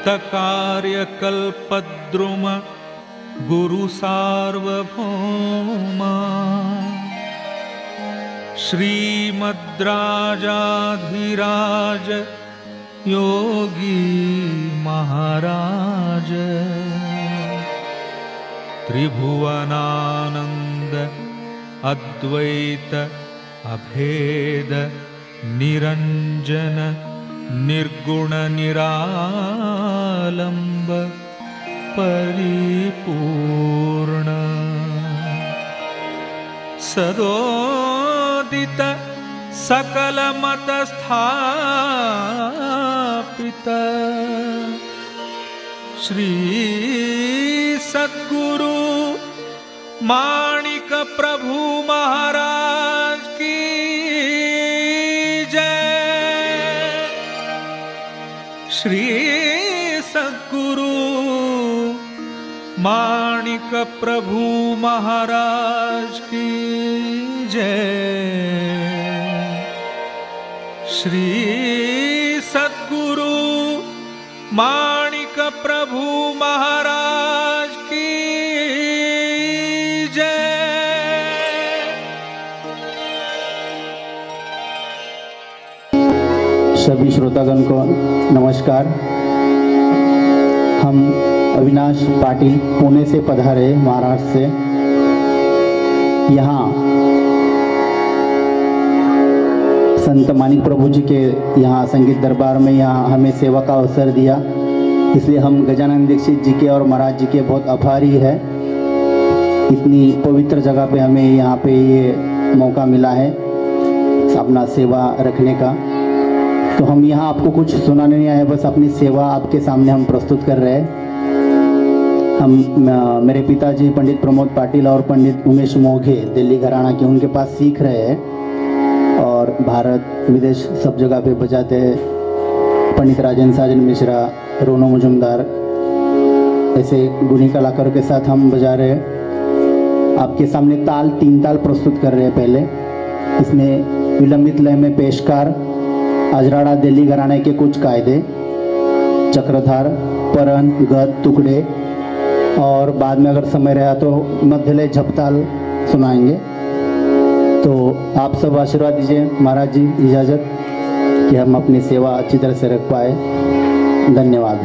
नित्यकार्यकल्पद्रुम गुरुसार्वभौमा श्रीमद्राजाधिराज योगी महाराज। त्रिभुवनानन्द अद्वैत अभेद निरञ्जन निर्गुणनिरालम्ब परिपूर्ण। सदोदित सकलमतस्थापित। श्रीसद्गुरु माणिकप्रभु महाराज श्रीसद्गुरु माणिकप्रभु महाराज की जय। श्री सद्गुरु माणिकप्रभु महाराज की सभी श्रोतागण को नमस्कार। हम अविनाश पाटिल पुणे से पधारे महाराष्ट्र से। यहाँ संत मानिक प्रभु जी के यहाँ संगीत दरबार में यहाँ हमें सेवा का अवसर दिया। इसलिए हम गजानंद दीक्षित जी के और महाराज जी के बहुत आभारी है। इतनी पवित्र जगह पे हमें यहाँ पे ये मौका मिला है अपना सेवा रखने का। तो हम यहाँ आपको कुछ सुनाने नहीं आए, बस अपनी सेवा आपके सामने हम प्रस्तुत कर रहे हैं। हम मेरे पिताजी पंडित प्रमोद पाटिल और पंडित उमेश मोघे दिल्ली, घराना के उनके पास सीख रहे हैं और भारत विदेश सब जगह पे बजाते हैं। पंडित राजेंद्र साजन मिश्रा, रोनो मुजुमदार, ऐसे गुणी कलाकारों के साथ हम बजा रहे हैं। आपके सामने ताल, तीन ताल प्रस्तुत कर रहे हैं पहले। इसमें विलंबित लय में पेशकार अजराड़ा दिल्ली घराने के कुछ कायदे, चक्रधार, परन गद टुकड़े, और बाद में अगर समय रहा तो मध्यलय झपताल सुनाएँगे। तो आप सब आशीर्वाद दीजिए महाराज जी, इजाज़त कि हम अपनी सेवा अच्छी तरह से रख पाए। धन्यवाद।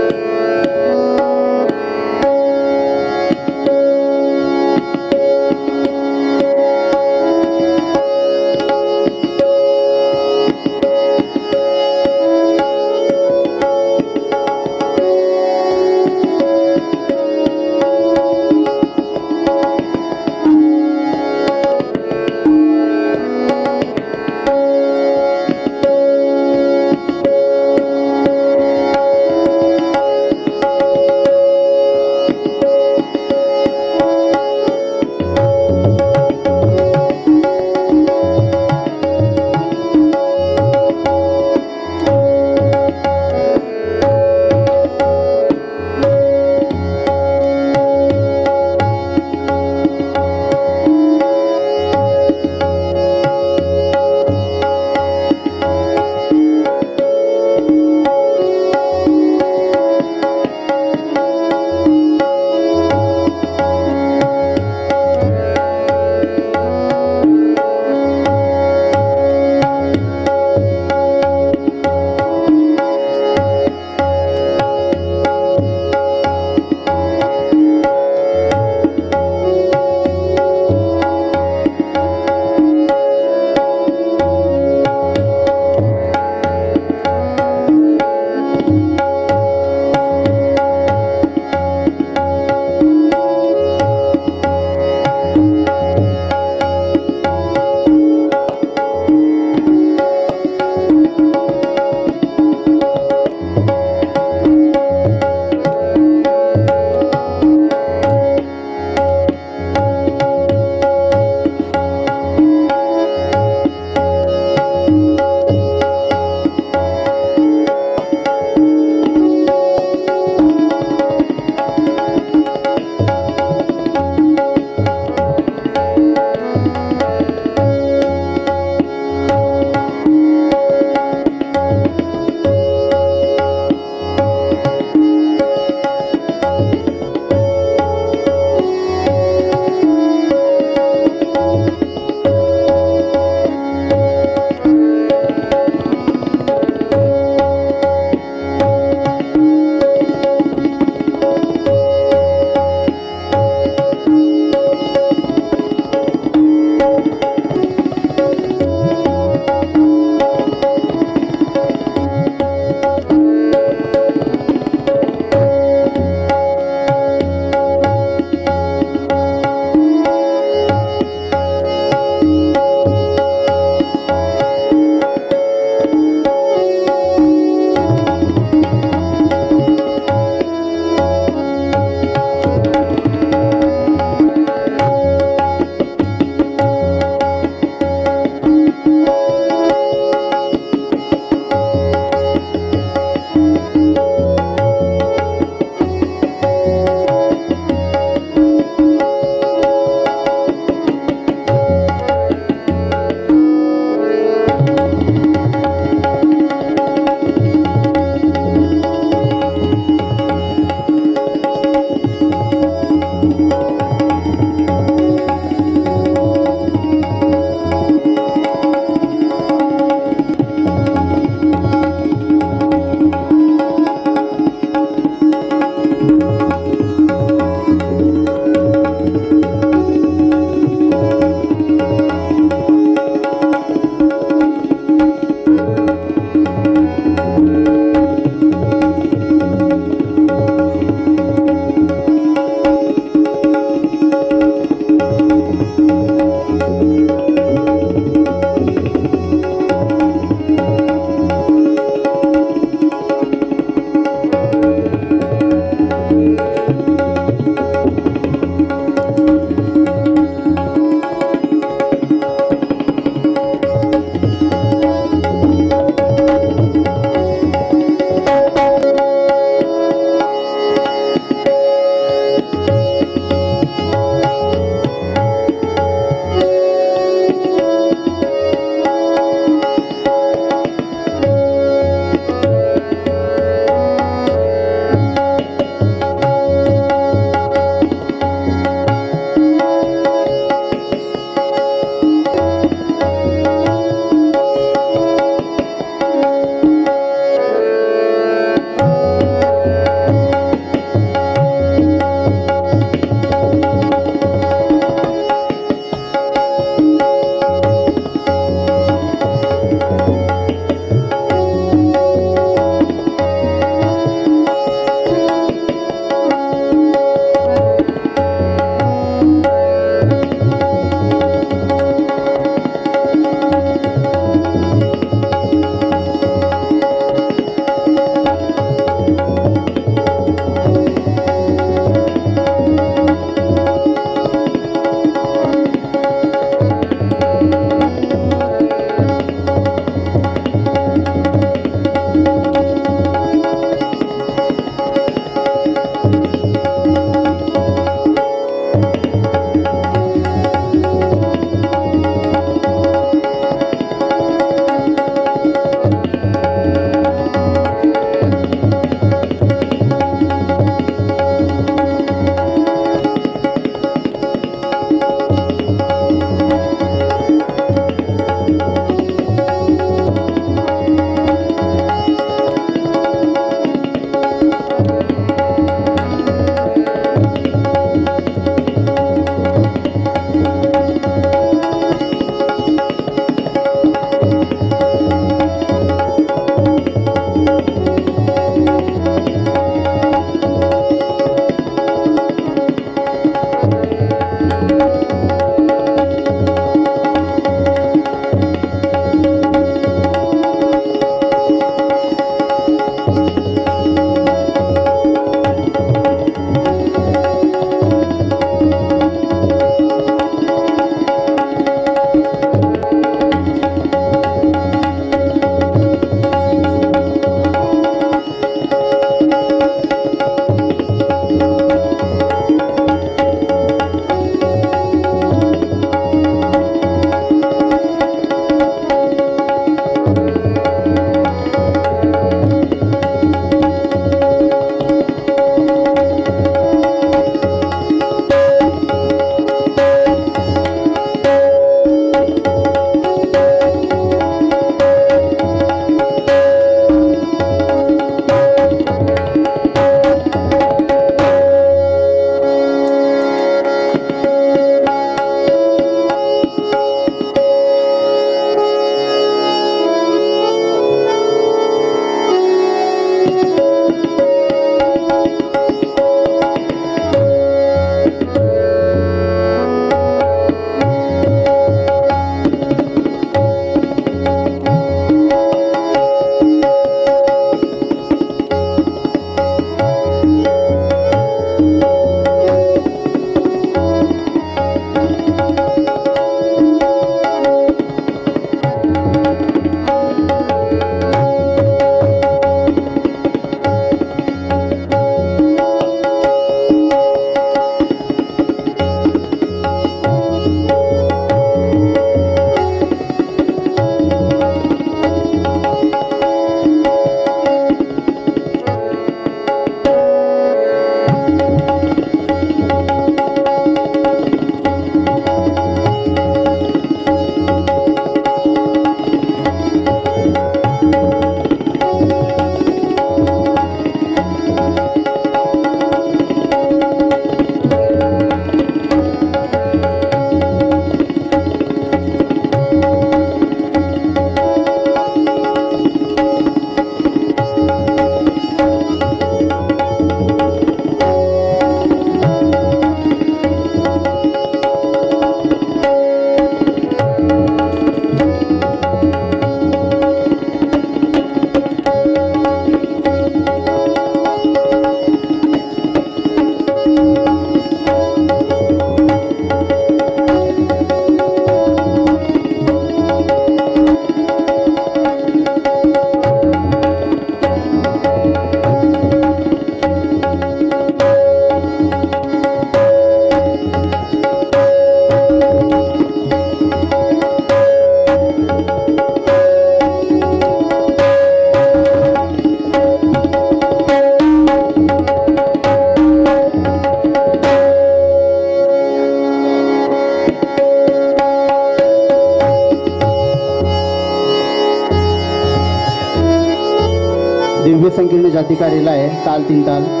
संकीर्ण जाती है ताल तीन ताल.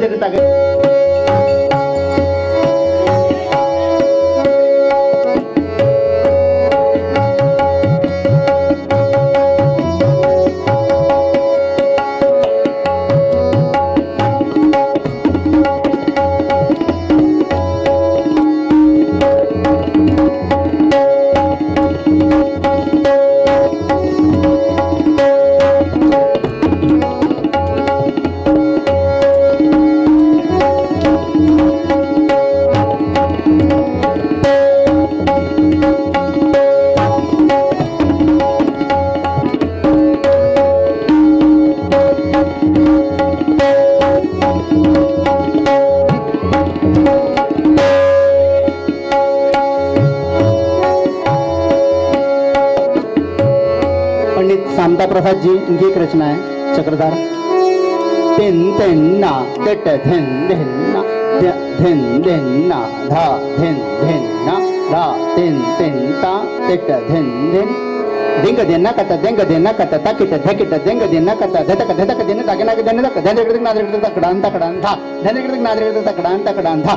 तान का झटे झटे तक एक रचना है चक्रधार धिन तिन ना तट धिन धिन ना धिन धिन ना धा धिन धिन ना धा धिन तिन ता तट धिन धिन दिंग देना ना दिंग देना कत तकिट धकिट दिंग देना कत धतक धतक दिन ना नक दिन तक धन तक नादर तक डांता कडांता धन तक नादर तक डांता कडांता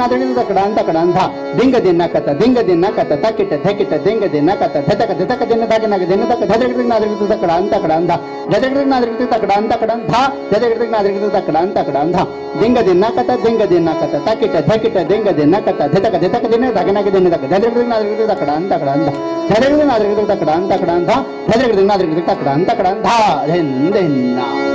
ನಾದ್ರಿಗಿಡದ ತಕಡ ಅಂತ ಕಡ ಅಂತ ದಿಂಗ ದಿನ ಕತ ದಿಂಗ ದಿನ ಕತ ತಕಿಟ ಧಕಿಟ ದಿಂಗ ದಿನ ಕತ ಧತಕ ಧತಕ ದಿನ ತಗನಾಗ ದಿನ ತಕ ಧನಗಿಡದ ನಾದ್ರಿಗಿಡದ ತಕಡ ಅಂತ ಕಡ ಅಂತ ಧನಗಿಡದ ನಾದ್ರಿಗಿಡದ ತಕಡ ಅಂತ ಕಡ ಅಂತ ಧನಗಿಡದ ನಾದ್ರಿಗಿಡದ ತಕಡ ಅಂತ ಕಡ ಅಂತ ದಿಂಗ ದಿನ ಕತ ದಿಂಗ ದಿನ ಕತ ತಕಿಟ ಧಕಿಟ ದಿಂಗ ದಿನ ಕತ ಧತಕ ಧತಕ ದಿನ ತಗನಾಗ ದಿನ ತಕ ಧನಗಿಡದ ನಾದ್ರಿಗಿಡದ ತಕಡ ಅಂತ ಕಡ ಅಂತ ಧನಗಿಡದ ನಾದ್ರಿಗಿಡದ ತಕಡ ಅಂತ ಕಡ ಅಂತ ಧನಗಿಡದ ನಾದ್ರಿಗಿಡದ ತಕಡ ಅಂತ ಕಡ ಅಂತ ಧಿನ್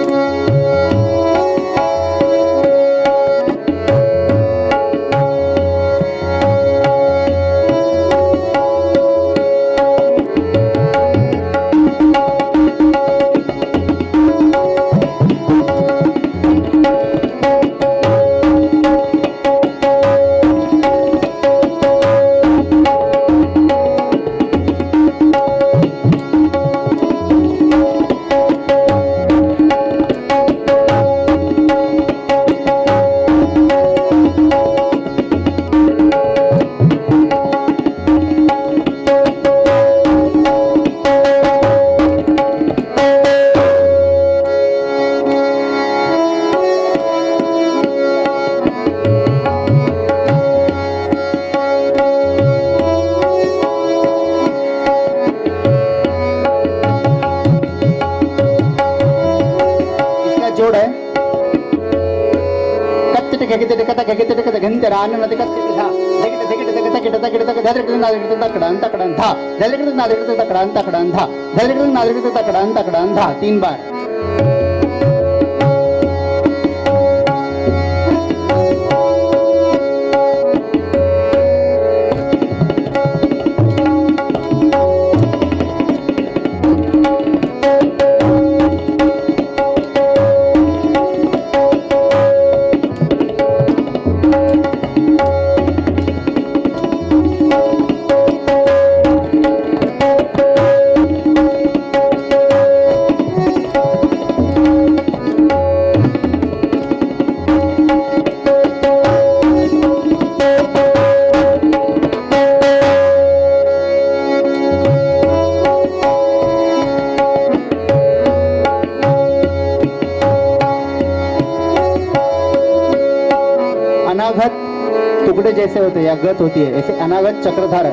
तीन बार जैसे होते या गत होती है, ऐसे अनागत चक्रधार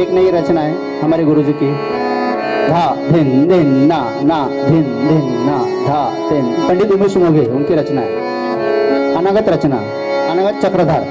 एक नई रचना है हमारे गुरु जी की। धा, धिन धिन, ना ना, धिन धिन, ना, धा, धिन। पंडित उमेश मोघे, उनकी रचना है। अनागत रचना, अनागत चक्रधार।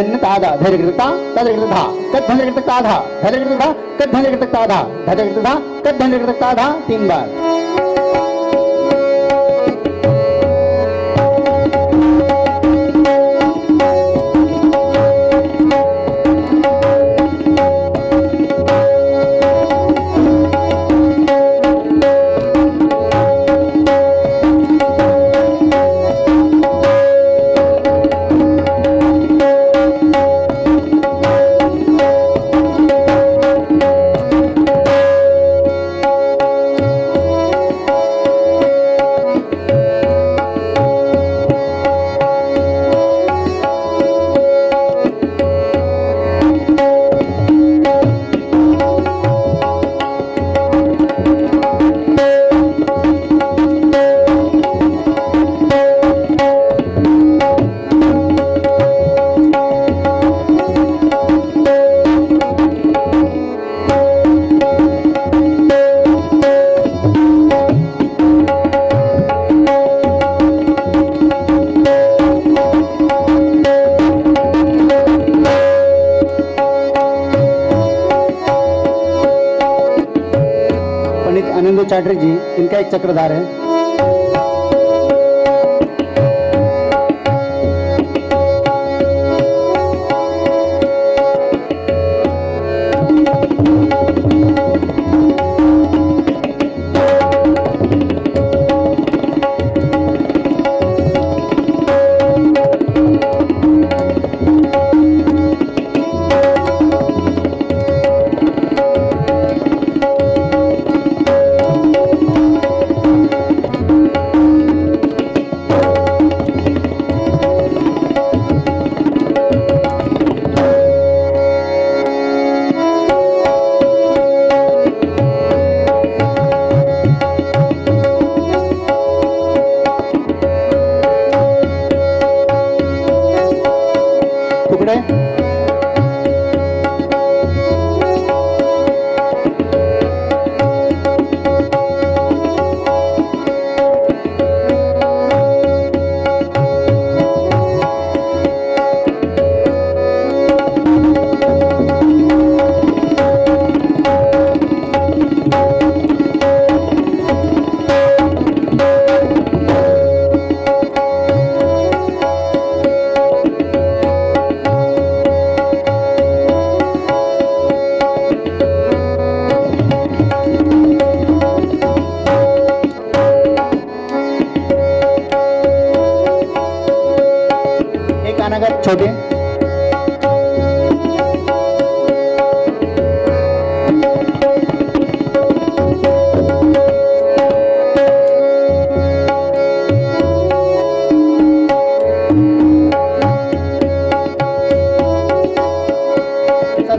दानदा धरण्य तादा धैर्यकृता तदकृता कद धैर्यकृता धा धैर्यकृता कद धैर्यकृता धा धैर्यकृता कद धैर्यकृता धा तीन बार। चक्रधार है।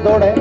दौड़ है।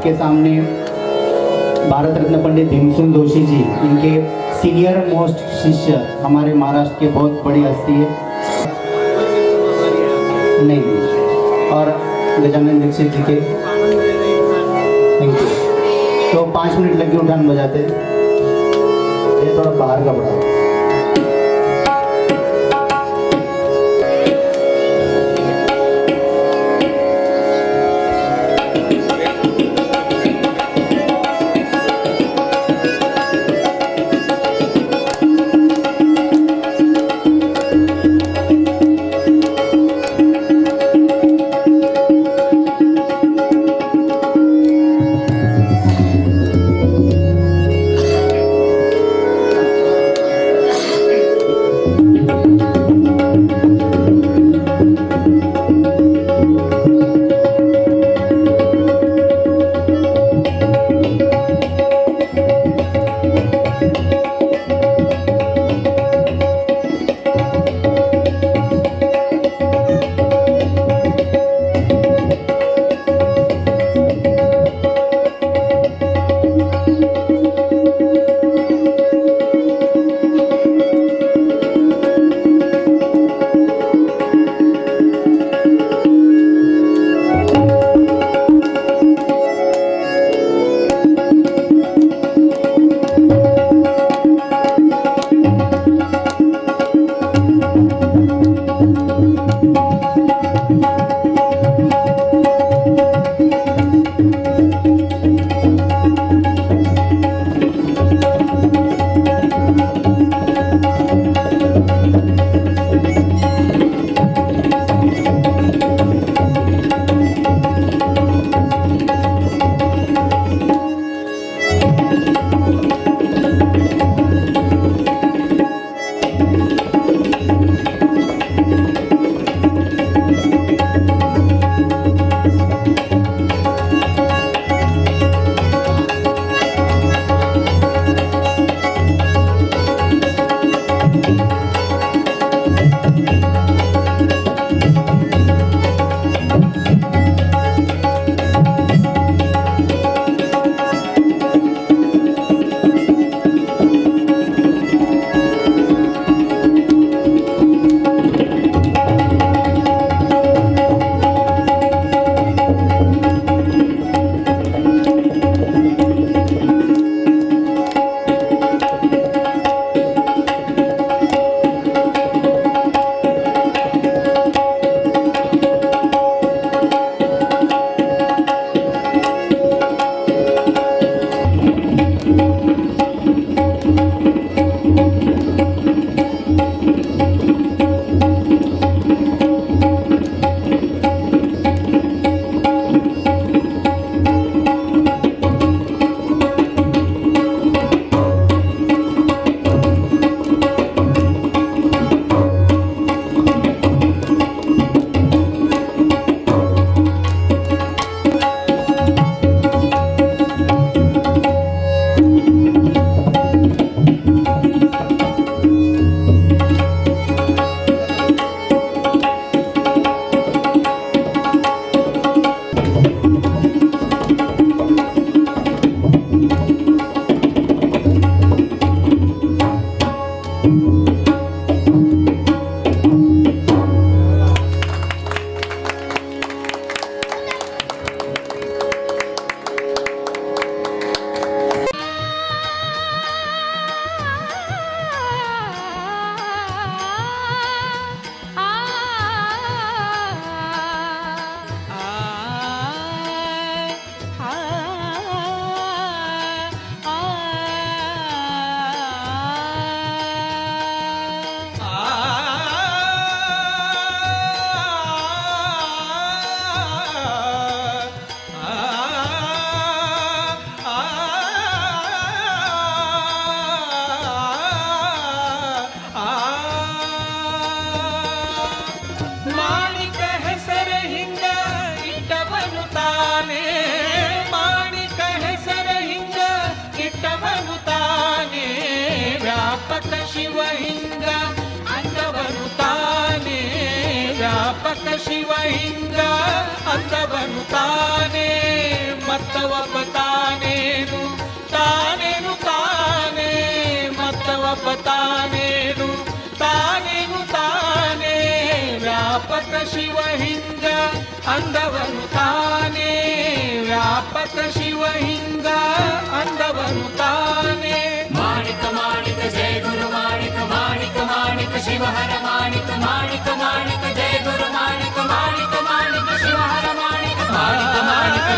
आपके सामने भारत रत्न पंडित भीमसेन जोशी जी, इनके सीनियर मोस्ट शिष्य, हमारे महाराष्ट्र के बहुत बड़ी हस्ती है। ಶಿವ ಹಿಂಗ ಅಂತವನು ತಾನೇ ಮತ್ತವಪ್ಪ ತಾನೇನು ತಾನೇನು ತಾನೇ ಮತ್ತವಪ್ಪ ತಾನೇನು ತಾನೇನು ತಾನೇ, ವ್ಯಾಪಕ ಶಿವ ಹಿಂಗ ಅಂದವನು ತಾನೇ, ವ್ಯಾಪಕ ಶಿವ ಹಿಂಗ ಅಂದವನು ತಾನೇ. ಮಾಣಿಕ ಮಾಣಿಕ, ಜಯ ಗುರು, ಮಾಣಿಕ ಮಾಣಿಕ ಮಾಣಿಕ, ಶಿವಹರ ಮಾಣಿಕ ಮಾಣಿಕ ಮಾಣಿಕ ಮಾಡಿದ ಮಾಡಿದ